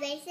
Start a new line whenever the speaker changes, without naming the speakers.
Red.